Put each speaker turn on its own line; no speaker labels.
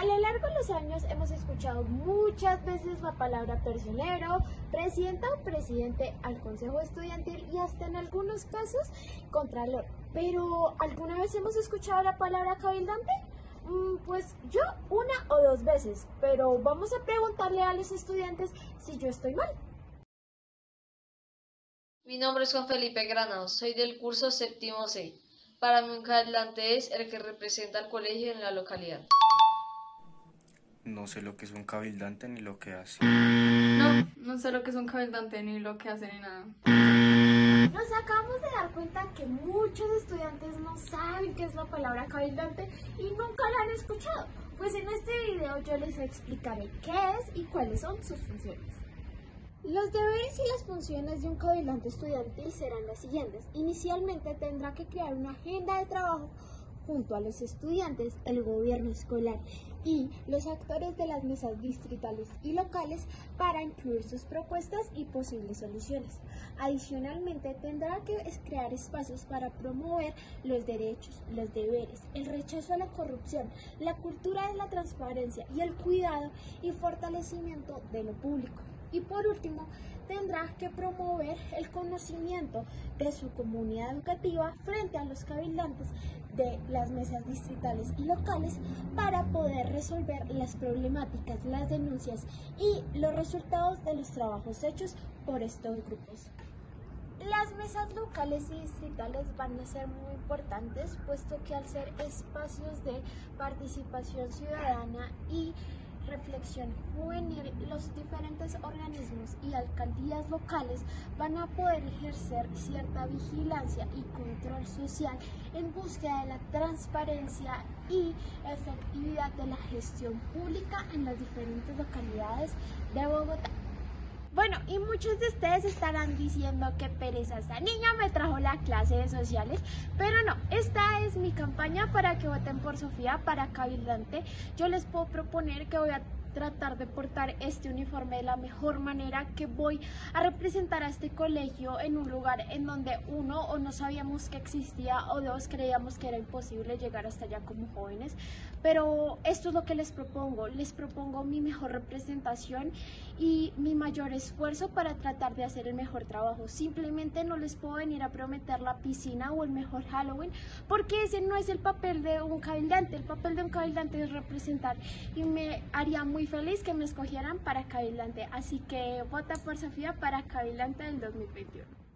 A lo largo de los años hemos escuchado muchas veces la palabra personero, presidenta o presidente al consejo estudiantil y hasta en algunos casos contralor. Pero ¿alguna vez hemos escuchado la palabra cabildante? Mm, pues yo una o dos veces, pero vamos a preguntarle a los estudiantes si yo estoy mal.
Mi nombre es Juan Felipe Granados, soy del curso séptimo C. Para mí un cabildante es el que representa al colegio en la localidad.
No sé lo que es un cabildante ni lo que hace.
No, no sé lo que es un cabildante ni lo que hace ni nada.
Nos acabamos de dar cuenta que muchos estudiantes no saben qué es la palabra cabildante y nunca la han escuchado. Pues en este video yo les explicaré qué es y cuáles son sus funciones. Los deberes y las funciones de un cabildante estudiantil serán las siguientes. Inicialmente tendrá que crear una agenda de trabajo junto a los estudiantes, el gobierno escolar y los actores de las mesas distritales y locales para incluir sus propuestas y posibles soluciones. Adicionalmente, tendrá que crear espacios para promover los derechos, los deberes, el rechazo a la corrupción, la cultura de la transparencia y el cuidado y fortalecimiento de lo público. Y por último, tendrá que promover el de su comunidad educativa frente a los cabildantes de las mesas distritales y locales para poder resolver las problemáticas, las denuncias y los resultados de los trabajos hechos por estos grupos. Las mesas locales y distritales van a ser muy importantes puesto que al ser espacios de participación ciudadana y reflexión juvenil, los diferentes organismos y alcaldías locales van a poder ejercer cierta vigilancia y control social en búsqueda de la transparencia y efectividad de la gestión pública en las diferentes localidades de Bogotá. Bueno, y muchos de ustedes estarán diciendo que pereza esta niña me trajo la clase de sociales, pero no, esta es mi campaña para que voten por Sofía para cabildante. Yo les puedo proponer que voy a tratar de portar este uniforme de la mejor manera que voy a representar a este colegio en un lugar en donde uno o no sabíamos que existía o dos creíamos que era imposible llegar hasta allá como jóvenes. Pero esto es lo que les propongo. Les propongo mi mejor representación y mi mayor esfuerzo para tratar de hacer el mejor trabajo. Simplemente no les puedo venir a prometer la piscina o el mejor Halloween porque ese no es el papel de un cabildante. El papel de un cabildante es representar y me haría muy feliz que me escogieran para Cabildante, así que vota por Sofía para Cabildante del 2021.